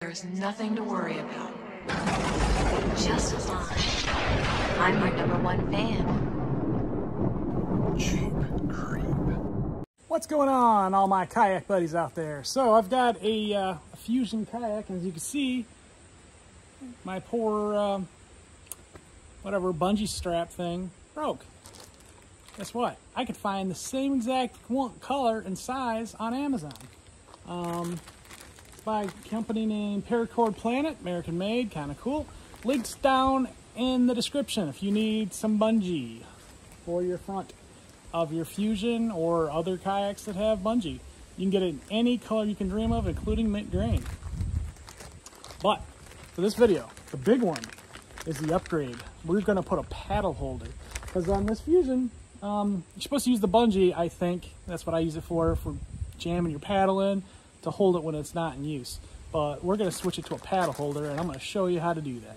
There's nothing to worry about. Just fine. I'm your number one fan. Jeep Creep. What's going on, all my kayak buddies out there? So I've got a, uh, a Fusion kayak, and as you can see, my poor, um, whatever, bungee strap thing broke. Guess what? I could find the same exact color and size on Amazon. Um, it's by company named Paracord Planet, American made, kind of cool. Links down in the description if you need some bungee for your front of your Fusion or other kayaks that have bungee. You can get it in any color you can dream of, including mint green. But for this video, the big one is the upgrade. We're gonna put a paddle holder. Because on this Fusion, um, you're supposed to use the bungee, I think. That's what I use it for, for jamming your paddle in to hold it when it's not in use. But we're gonna switch it to a paddle holder and I'm gonna show you how to do that.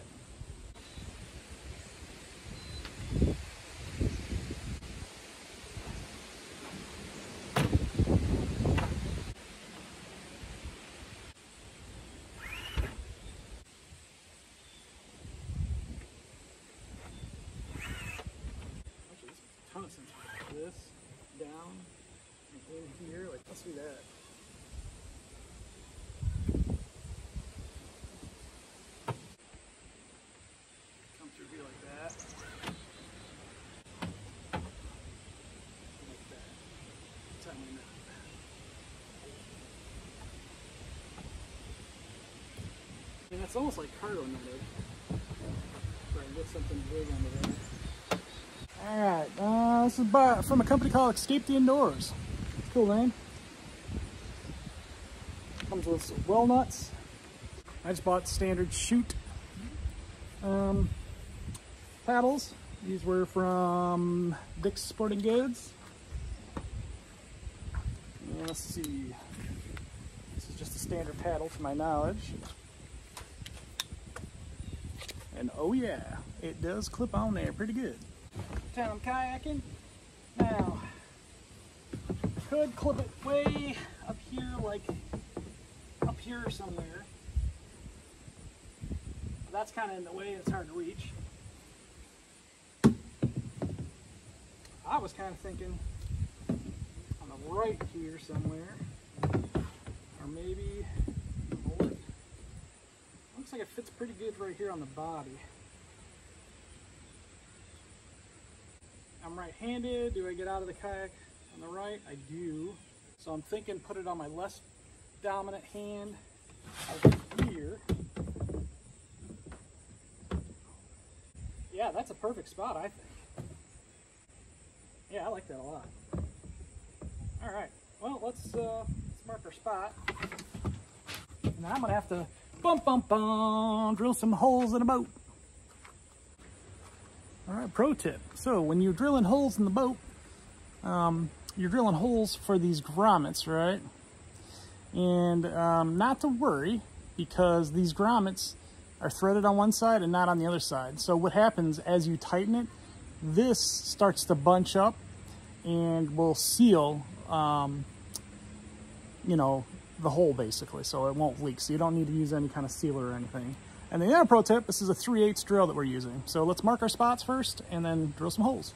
This down and in here, like let's do that. Come through here like that. Like that. Tie my knot. And it's almost like cargo netted. Try and something big under there. All right, uh, this is by, from a company called Escape the Indoors. Cool name. Comes with well nuts. I just bought standard shoot um, paddles. These were from Dick's Sporting Goods. Let's see. This is just a standard paddle to my knowledge. And oh yeah, it does clip on there pretty good time I'm kayaking. Now, could clip it way up here, like up here somewhere. That's kind of in the way, it's hard to reach. I was kind of thinking on the right here somewhere, or maybe, looks like it fits pretty good right here on the body. I'm right-handed. Do I get out of the kayak on the right? I do. So I'm thinking put it on my less dominant hand here. Yeah, that's a perfect spot, I think. Yeah, I like that a lot. All right, well, let's, uh, let's mark our spot. And I'm gonna have to bump, bump, bump, drill some holes in a boat. All right, pro tip. So when you're drilling holes in the boat, um, you're drilling holes for these grommets, right? And um, not to worry, because these grommets are threaded on one side and not on the other side. So what happens as you tighten it, this starts to bunch up and will seal, um, you know, the hole basically, so it won't leak. So you don't need to use any kind of sealer or anything. And the other pro tip, this is a 3 8 drill that we're using. So let's mark our spots first and then drill some holes.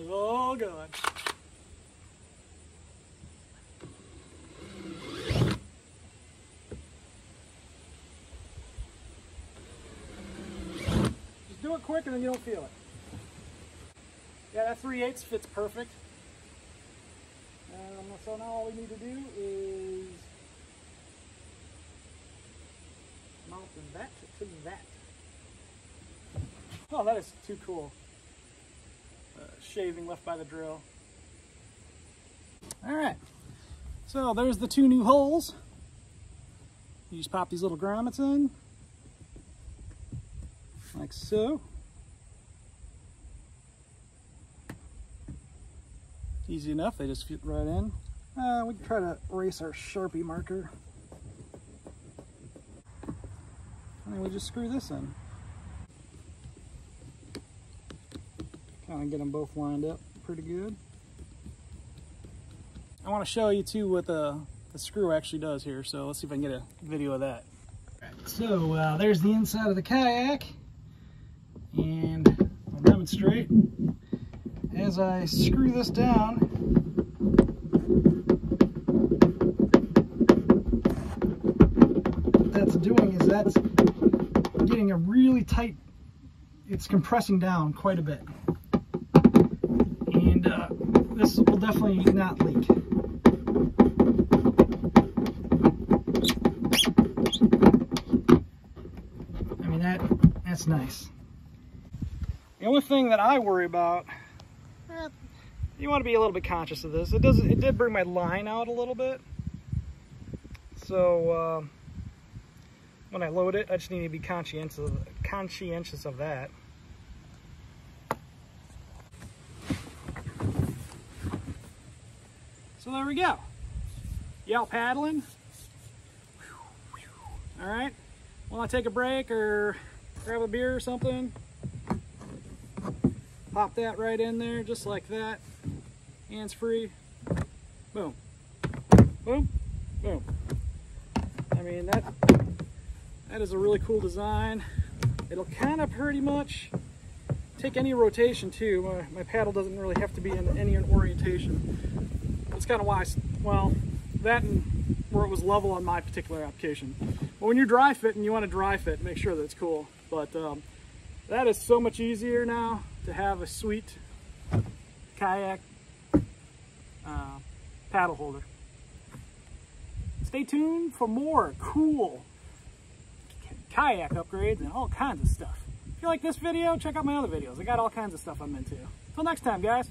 Oh God. Quick and then you don't feel it. Yeah, that 3 8 fits perfect. Um, so now all we need to do is mount that to that. Oh, that is too cool. Uh, shaving left by the drill. All right, so there's the two new holes. You just pop these little grommets in, like so. Easy enough, they just fit right in. Uh, we can try to erase our Sharpie marker. And then we just screw this in. Kind of get them both lined up pretty good. I want to show you too what the, the screw actually does here. So let's see if I can get a video of that. So uh, there's the inside of the kayak. And I'll demonstrate. As I screw this down, what that's doing is that's getting a really tight, it's compressing down quite a bit. And uh, this will definitely not leak. I mean, that that's nice. The only thing that I worry about, eh, you want to be a little bit conscious of this. It does. It did bring my line out a little bit. So uh, when I load it, I just need to be conscientious conscientious of that. So there we go. Y'all paddling? All right. Want to take a break or grab a beer or something? Pop that right in there, just like that. Hands free. Boom. Boom. Boom. I mean, that that is a really cool design. It'll kind of pretty much take any rotation too. My, my paddle doesn't really have to be in any orientation. That's kind of why, well, that and where it was level on my particular application. But when you're dry fitting, you want to dry fit, make sure that it's cool. But um, that is so much easier now to have a sweet kayak uh, paddle holder. Stay tuned for more cool kayak upgrades and all kinds of stuff. If you like this video, check out my other videos. I got all kinds of stuff I'm into. Until next time, guys.